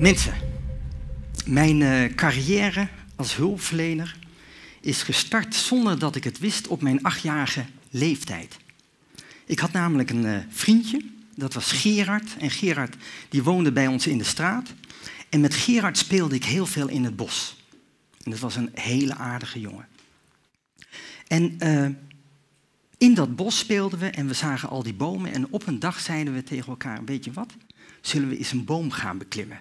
Mensen, mijn uh, carrière als hulpverlener is gestart zonder dat ik het wist op mijn achtjarige leeftijd. Ik had namelijk een uh, vriendje, dat was Gerard. En Gerard die woonde bij ons in de straat. En met Gerard speelde ik heel veel in het bos. En dat was een hele aardige jongen. En uh, in dat bos speelden we en we zagen al die bomen. En op een dag zeiden we tegen elkaar, weet je wat, zullen we eens een boom gaan beklimmen?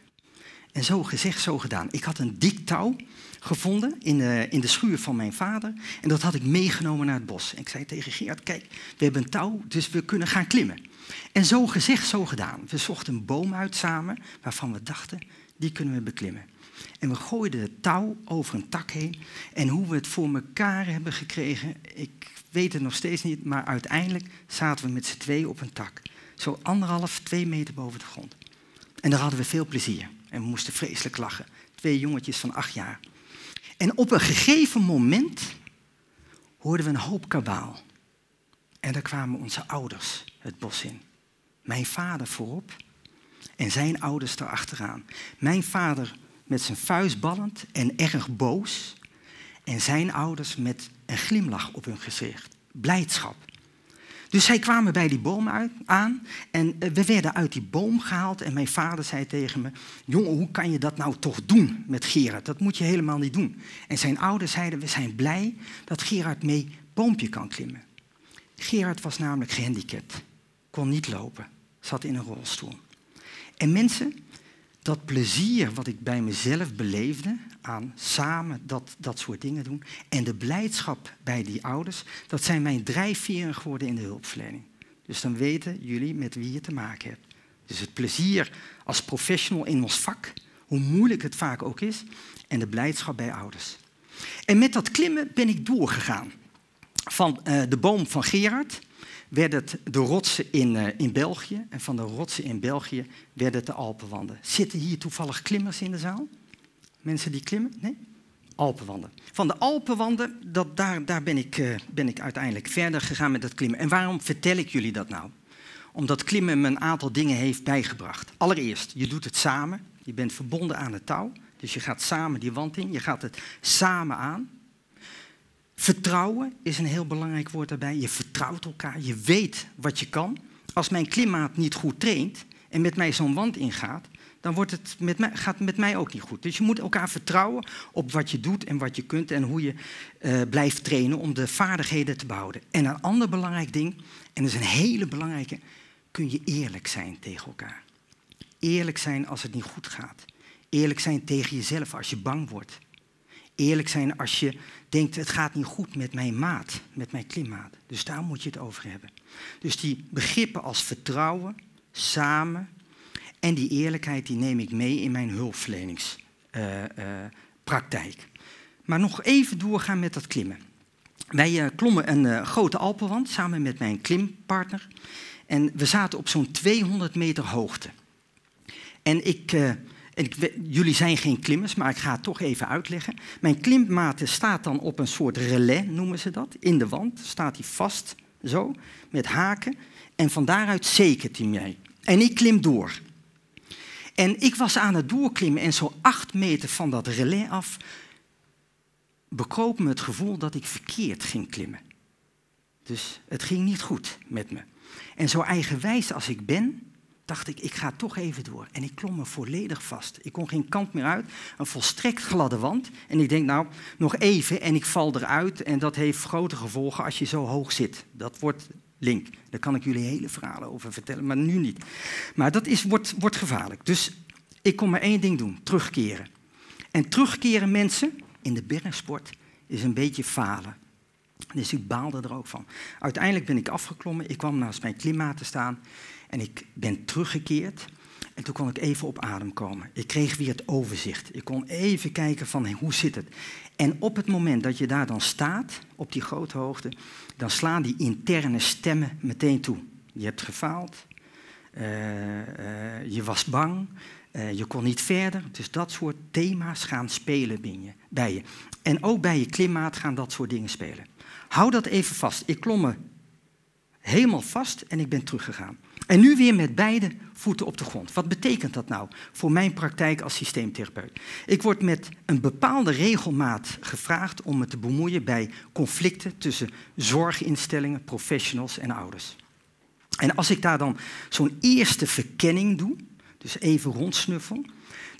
En zo gezegd, zo gedaan. Ik had een dik touw gevonden in de, in de schuur van mijn vader. En dat had ik meegenomen naar het bos. En ik zei tegen Geert, kijk, we hebben een touw, dus we kunnen gaan klimmen. En zo gezegd, zo gedaan. We zochten een boom uit samen, waarvan we dachten, die kunnen we beklimmen. En we gooiden het touw over een tak heen. En hoe we het voor elkaar hebben gekregen, ik weet het nog steeds niet. Maar uiteindelijk zaten we met z'n tweeën op een tak. Zo anderhalf, twee meter boven de grond. En daar hadden we veel plezier. En we moesten vreselijk lachen. Twee jongetjes van acht jaar. En op een gegeven moment hoorden we een hoop kabaal. En daar kwamen onze ouders het bos in. Mijn vader voorop en zijn ouders erachteraan. Mijn vader met zijn vuist ballend en erg boos. En zijn ouders met een glimlach op hun gezicht. Blijdschap. Dus zij kwamen bij die boom aan en eh, we werden uit die boom gehaald. En mijn vader zei tegen me: Jongen, hoe kan je dat nou toch doen met Gerard? Dat moet je helemaal niet doen. En zijn ouders zeiden: We zijn blij dat Gerard mee boompje kan klimmen. Gerard was namelijk gehandicapt, kon niet lopen, zat in een rolstoel. En mensen, dat plezier wat ik bij mezelf beleefde aan samen dat, dat soort dingen doen en de blijdschap bij die ouders, dat zijn mijn drijfveren geworden in de hulpverlening. Dus dan weten jullie met wie je te maken hebt. Dus het plezier als professional in ons vak, hoe moeilijk het vaak ook is, en de blijdschap bij ouders. En met dat klimmen ben ik doorgegaan. Van uh, de boom van Gerard werd het de rotsen in, uh, in België. En van de rotsen in België werden het de Alpenwanden. Zitten hier toevallig klimmers in de zaal? Mensen die klimmen? Nee? Alpenwanden. Van de Alpenwanden, dat, daar, daar ben, ik, uh, ben ik uiteindelijk verder gegaan met het klimmen. En waarom vertel ik jullie dat nou? Omdat klimmen me een aantal dingen heeft bijgebracht. Allereerst, je doet het samen. Je bent verbonden aan het touw. Dus je gaat samen die wand in. Je gaat het samen aan. Vertrouwen is een heel belangrijk woord daarbij. Je vertrouwt elkaar, je weet wat je kan. Als mijn klimaat niet goed traint en met mij zo'n wand ingaat, dan wordt het met mij, gaat het met mij ook niet goed. Dus je moet elkaar vertrouwen op wat je doet en wat je kunt en hoe je uh, blijft trainen om de vaardigheden te behouden. En een ander belangrijk ding, en dat is een hele belangrijke, kun je eerlijk zijn tegen elkaar. Eerlijk zijn als het niet goed gaat. Eerlijk zijn tegen jezelf als je bang wordt. Eerlijk zijn als je denkt, het gaat niet goed met mijn maat, met mijn klimaat. Dus daar moet je het over hebben. Dus die begrippen als vertrouwen, samen en die eerlijkheid, die neem ik mee in mijn hulpverleningspraktijk. Maar nog even doorgaan met dat klimmen. Wij uh, klommen een grote Alpenwand samen met mijn klimpartner. En we zaten op zo'n 200 meter hoogte. En ik ik, jullie zijn geen klimmers, maar ik ga het toch even uitleggen. Mijn klimmaten staat dan op een soort relais, noemen ze dat. In de wand staat hij vast, zo, met haken. En van daaruit zekert hij mij. En ik klim door. En ik was aan het doorklimmen en zo acht meter van dat relais af bekroop me het gevoel dat ik verkeerd ging klimmen. Dus het ging niet goed met me. En zo eigenwijs als ik ben, dacht ik, ik ga toch even door. En ik klom me volledig vast. Ik kon geen kant meer uit. Een volstrekt gladde wand. En ik denk, nou, nog even en ik val eruit. En dat heeft grote gevolgen als je zo hoog zit. Dat wordt link. Daar kan ik jullie hele verhalen over vertellen, maar nu niet. Maar dat is, wordt, wordt gevaarlijk. Dus ik kon maar één ding doen, terugkeren. En terugkeren mensen in de bergsport is een beetje falen. Dus ik baalde er ook van. Uiteindelijk ben ik afgeklommen. Ik kwam naast mijn klimaat te staan. En ik ben teruggekeerd en toen kon ik even op adem komen. Ik kreeg weer het overzicht. Ik kon even kijken van hoe zit het. En op het moment dat je daar dan staat, op die grote hoogte, dan slaan die interne stemmen meteen toe. Je hebt gefaald, uh, uh, je was bang, uh, je kon niet verder. Dus dat soort thema's gaan spelen bij je. En ook bij je klimaat gaan dat soort dingen spelen. Hou dat even vast. Ik klom me helemaal vast en ik ben teruggegaan. En nu weer met beide voeten op de grond. Wat betekent dat nou voor mijn praktijk als systeemtherapeut? Ik word met een bepaalde regelmaat gevraagd om me te bemoeien bij conflicten tussen zorginstellingen, professionals en ouders. En als ik daar dan zo'n eerste verkenning doe, dus even rondsnuffel,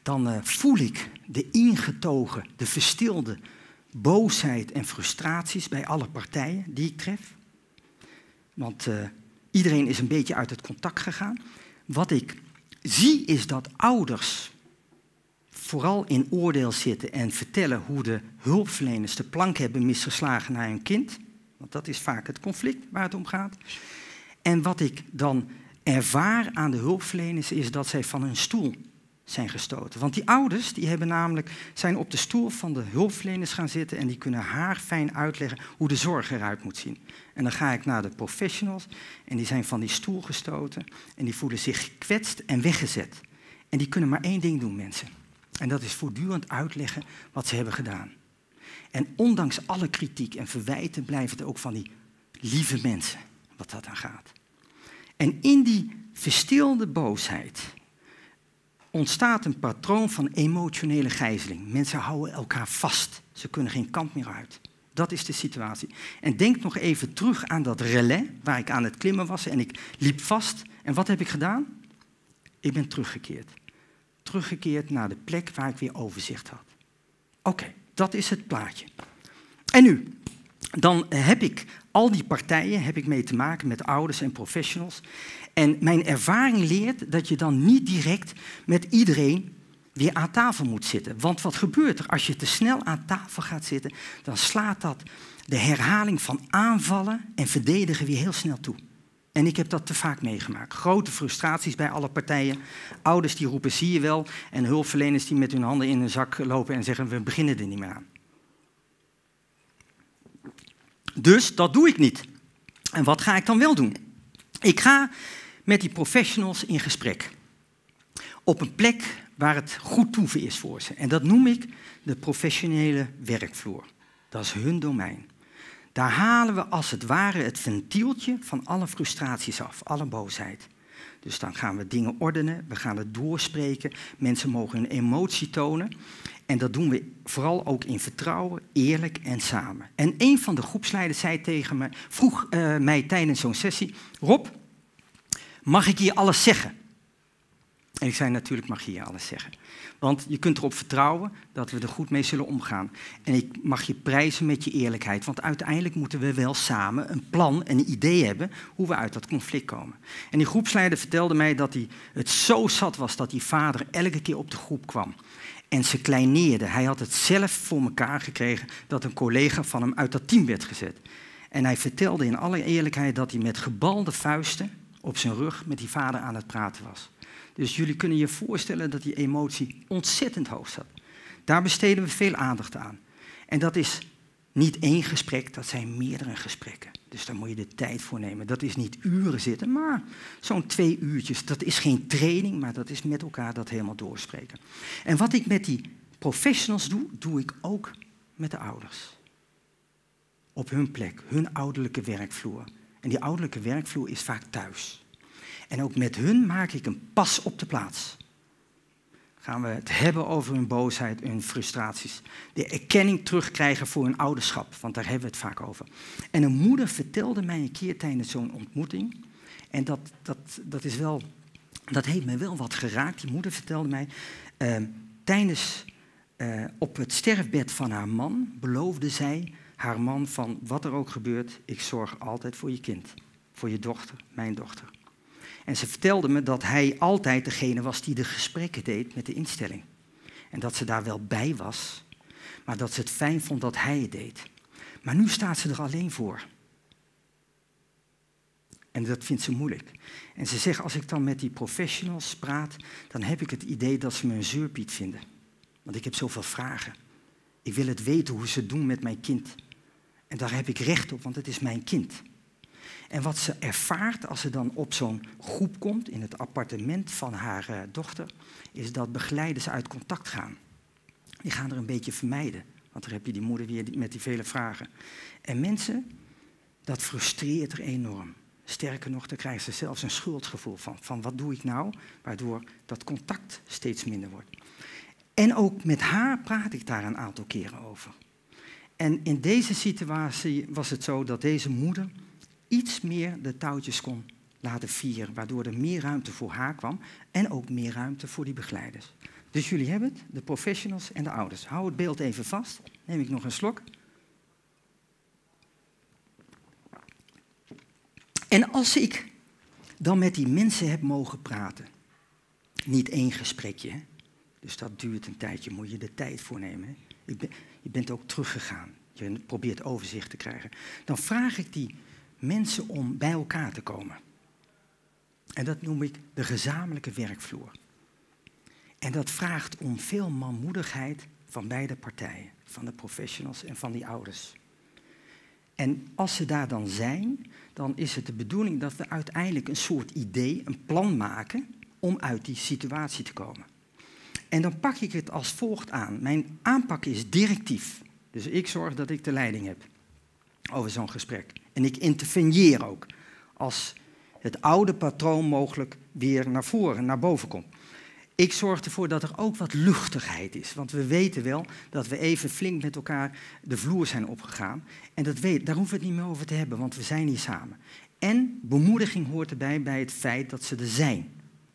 dan uh, voel ik de ingetogen, de verstilde boosheid en frustraties bij alle partijen die ik tref. Want uh, iedereen is een beetje uit het contact gegaan. Wat ik zie is dat ouders vooral in oordeel zitten en vertellen hoe de hulpverleners de plank hebben misgeslagen naar hun kind. Want dat is vaak het conflict waar het om gaat. En wat ik dan ervaar aan de hulpverleners is dat zij van hun stoel zijn gestoten. Want die ouders die hebben namelijk, zijn op de stoel van de hulpverleners gaan zitten en die kunnen haar fijn uitleggen hoe de zorg eruit moet zien. En dan ga ik naar de professionals en die zijn van die stoel gestoten en die voelen zich gekwetst en weggezet. En die kunnen maar één ding doen, mensen. En dat is voortdurend uitleggen wat ze hebben gedaan. En ondanks alle kritiek en verwijten blijven het ook van die lieve mensen wat dat aan gaat. En in die verstilde boosheid ontstaat een patroon van emotionele gijzeling. Mensen houden elkaar vast. Ze kunnen geen kant meer uit. Dat is de situatie. En denk nog even terug aan dat relais waar ik aan het klimmen was en ik liep vast. En wat heb ik gedaan? Ik ben teruggekeerd. Teruggekeerd naar de plek waar ik weer overzicht had. Oké, dat is het plaatje. En nu, dan heb ik al die partijen heb ik mee te maken met ouders en professionals. En mijn ervaring leert dat je dan niet direct met iedereen weer aan tafel moet zitten. Want wat gebeurt er als je te snel aan tafel gaat zitten? Dan slaat dat de herhaling van aanvallen en verdedigen weer heel snel toe. En ik heb dat te vaak meegemaakt. Grote frustraties bij alle partijen. Ouders die roepen, zie je wel. En hulpverleners die met hun handen in hun zak lopen en zeggen, we beginnen er niet meer aan. Dus dat doe ik niet. En wat ga ik dan wel doen? Ik ga met die professionals in gesprek. Op een plek waar het goed toeven is voor ze. En dat noem ik de professionele werkvloer. Dat is hun domein. Daar halen we als het ware het ventieltje van alle frustraties af, alle boosheid. Dus dan gaan we dingen ordenen, we gaan het doorspreken. Mensen mogen hun emotie tonen. En dat doen we vooral ook in vertrouwen, eerlijk en samen. En een van de groepsleiders zei tegen me, vroeg uh, mij tijdens zo'n sessie: Rob, mag ik hier alles zeggen? En ik zei natuurlijk mag je hier alles zeggen. Want je kunt erop vertrouwen dat we er goed mee zullen omgaan. En ik mag je prijzen met je eerlijkheid. Want uiteindelijk moeten we wel samen een plan, een idee hebben hoe we uit dat conflict komen. En die groepsleider vertelde mij dat hij het zo zat was dat die vader elke keer op de groep kwam. En ze kleineerde. Hij had het zelf voor elkaar gekregen dat een collega van hem uit dat team werd gezet. En hij vertelde in alle eerlijkheid dat hij met gebalde vuisten op zijn rug met die vader aan het praten was. Dus jullie kunnen je voorstellen dat die emotie ontzettend hoog zat. Daar besteden we veel aandacht aan. En dat is niet één gesprek, dat zijn meerdere gesprekken. Dus daar moet je de tijd voor nemen. Dat is niet uren zitten, maar zo'n twee uurtjes. Dat is geen training, maar dat is met elkaar dat helemaal doorspreken. En wat ik met die professionals doe, doe ik ook met de ouders. Op hun plek, hun ouderlijke werkvloer. En die ouderlijke werkvloer is vaak thuis. En ook met hun maak ik een pas op de plaats. Gaan we het hebben over hun boosheid, hun frustraties. De erkenning terugkrijgen voor hun ouderschap, want daar hebben we het vaak over. En een moeder vertelde mij een keer tijdens zo'n ontmoeting. En dat, dat, dat, is wel, dat heeft me wel wat geraakt. Die moeder vertelde mij. Uh, tijdens uh, op het sterfbed van haar man beloofde zij haar man van wat er ook gebeurt, ik zorg altijd voor je kind. Voor je dochter, mijn dochter. En ze vertelde me dat hij altijd degene was die de gesprekken deed met de instelling. En dat ze daar wel bij was, maar dat ze het fijn vond dat hij het deed. Maar nu staat ze er alleen voor. En dat vindt ze moeilijk. En ze zegt, als ik dan met die professionals praat, dan heb ik het idee dat ze me een zeurpiet vinden. Want ik heb zoveel vragen. Ik wil het weten hoe ze het doen met mijn kind. En daar heb ik recht op, want het is mijn kind. En wat ze ervaart als ze dan op zo'n groep komt in het appartement van haar uh, dochter, is dat begeleiders uit contact gaan. Die gaan er een beetje vermijden, want dan heb je die moeder weer met die vele vragen. En mensen, dat frustreert er enorm. Sterker nog, dan krijgen ze zelfs een schuldgevoel van, van wat doe ik nou, waardoor dat contact steeds minder wordt. En ook met haar praat ik daar een aantal keren over. En in deze situatie was het zo dat deze moeder iets meer de touwtjes kon laten vieren, waardoor er meer ruimte voor haar kwam en ook meer ruimte voor die begeleiders. Dus jullie hebben het, de professionals en de ouders. Hou het beeld even vast. Neem ik nog een slok. En als ik dan met die mensen heb mogen praten, niet één gesprekje, dus dat duurt een tijdje, moet je de tijd voor nemen. Je bent ook teruggegaan, je probeert overzicht te krijgen. Dan vraag ik die mensen om bij elkaar te komen. En dat noem ik de gezamenlijke werkvloer. En dat vraagt om veel manmoedigheid van beide partijen, van de professionals en van die ouders. En als ze daar dan zijn, dan is het de bedoeling dat we uiteindelijk een soort idee, een plan maken om uit die situatie te komen. En dan pak ik het als volgt aan. Mijn aanpak is directief. Dus ik zorg dat ik de leiding heb over zo'n gesprek. En ik interveneer ook als het oude patroon mogelijk weer naar voren, naar boven komt. Ik zorg ervoor dat er ook wat luchtigheid is. Want we weten wel dat we even flink met elkaar de vloer zijn opgegaan. En dat weet, daar hoeven we het niet meer over te hebben, want we zijn hier samen. En bemoediging hoort erbij bij het feit dat ze er zijn.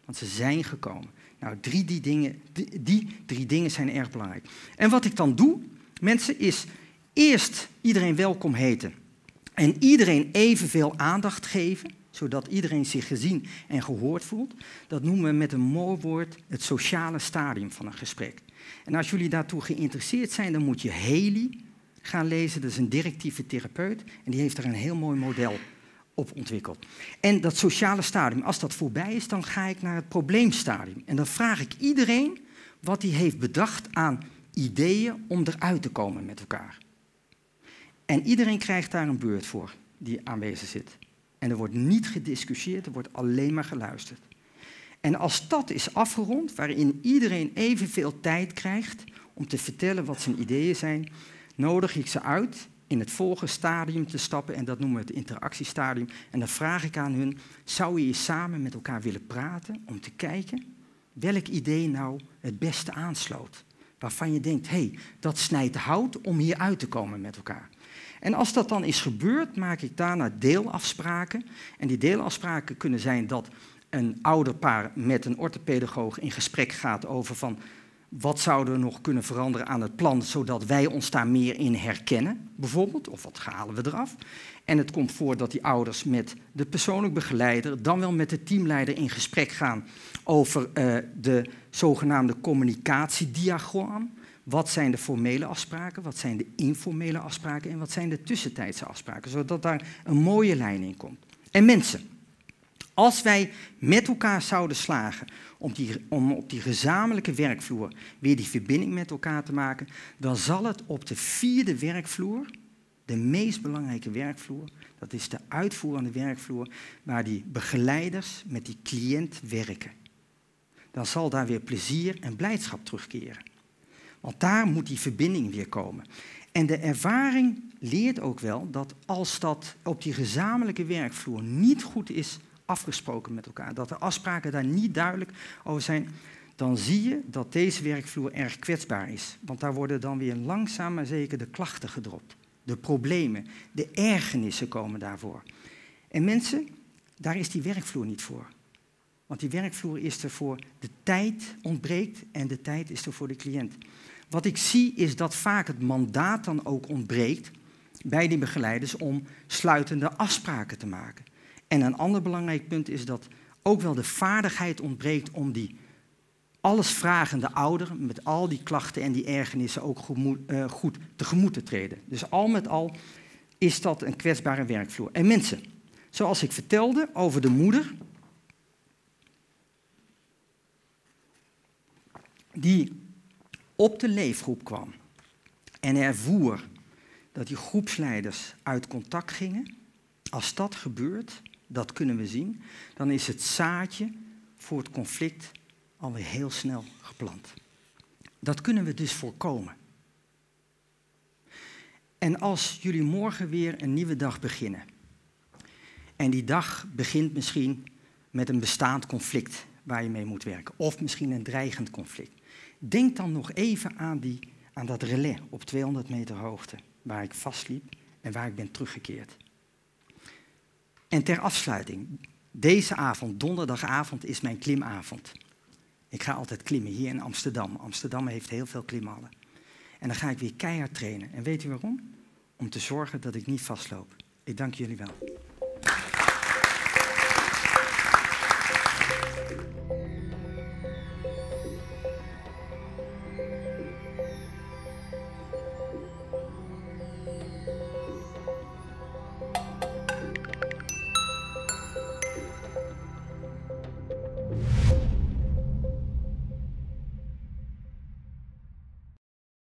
Want ze zijn gekomen. Nou, drie, die, dingen, die, die drie dingen zijn erg belangrijk. En wat ik dan doe, mensen, is eerst iedereen welkom heten. En iedereen evenveel aandacht geven zodat iedereen zich gezien en gehoord voelt. Dat noemen we met een mooi woord het sociale stadium van een gesprek. En als jullie daartoe geïnteresseerd zijn, dan moet je Haley gaan lezen. Dat is een directieve therapeut en die heeft er een heel mooi model op ontwikkeld. En dat sociale stadium, als dat voorbij is, dan ga ik naar het probleemstadium. En dan vraag ik iedereen wat hij heeft bedacht aan ideeën om eruit te komen met elkaar. En iedereen krijgt daar een beurt voor die aanwezig zit. En er wordt niet gediscussieerd, er wordt alleen maar geluisterd. En als dat is afgerond, waarin iedereen evenveel tijd krijgt om te vertellen wat zijn ideeën zijn, nodig ik ze uit in het volgende stadium te stappen en dat noemen we het interactiestadium. En dan vraag ik aan hun, zou je samen met elkaar willen praten om te kijken welk idee nou het beste aansloot? Waarvan je denkt, hé, hey, dat snijdt hout om hier uit te komen met elkaar. En als dat dan is gebeurd, maak ik daarna deelafspraken. En die deelafspraken kunnen zijn dat een ouderpaar met een orthopedagoog in gesprek gaat over van wat zouden we nog kunnen veranderen aan het plan, zodat wij ons daar meer in herkennen, bijvoorbeeld, of wat halen we eraf. En het komt voor dat die ouders met de persoonlijk begeleider, dan wel met de teamleider in gesprek gaan over uh, de zogenaamde communicatiediagram. Wat zijn de formele afspraken, wat zijn de informele afspraken en wat zijn de tussentijdse afspraken, zodat daar een mooie lijn in komt. En mensen, als wij met elkaar zouden slagen om, die, om op die gezamenlijke werkvloer weer die verbinding met elkaar te maken, dan zal het op de vierde werkvloer, de meest belangrijke werkvloer, dat is de uitvoerende werkvloer, waar die begeleiders met die cliënt werken. Dan zal daar weer plezier en blijdschap terugkeren. Want daar moet die verbinding weer komen. En de ervaring leert ook wel dat als dat op die gezamenlijke werkvloer niet goed is afgesproken met elkaar, dat de afspraken daar niet duidelijk over zijn, dan zie je dat deze werkvloer erg kwetsbaar is. Want daar worden dan weer langzaam maar zeker de klachten gedropt. De problemen, de ergernissen komen daarvoor. En mensen, daar is die werkvloer niet voor. Want die werkvloer is er voor de tijd ontbreekt en de tijd is er voor de cliënt. Wat ik zie is dat vaak het mandaat dan ook ontbreekt bij die begeleiders om sluitende afspraken te maken. En een ander belangrijk punt is dat ook wel de vaardigheid ontbreekt om die allesvragende ouder met al die klachten en die ergernissen ook uh, goed tegemoet te treden. Dus al met al is dat een kwetsbare werkvloer. En mensen, zoals ik vertelde over de moeder, die op de leefgroep kwam en ervoer dat die groepsleiders uit contact gingen, als dat gebeurt, dat kunnen we zien, dan is het zaadje voor het conflict alweer heel snel geplant. Dat kunnen we dus voorkomen. En als jullie morgen weer een nieuwe dag beginnen En die dag begint misschien met een bestaand conflict waar je mee moet werken. Of misschien een dreigend conflict. Denk dan nog even aan, die, aan dat relais op 200 meter hoogte, waar ik vastliep en waar ik ben teruggekeerd. En ter afsluiting, deze avond, donderdagavond, is mijn klimavond. Ik ga altijd klimmen hier in Amsterdam. Amsterdam heeft heel veel klimhallen. En dan ga ik weer keihard trainen. En weet u waarom? Om te zorgen dat ik niet vastloop. Ik dank jullie wel.